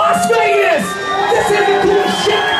Las Vegas. This is the cool shit.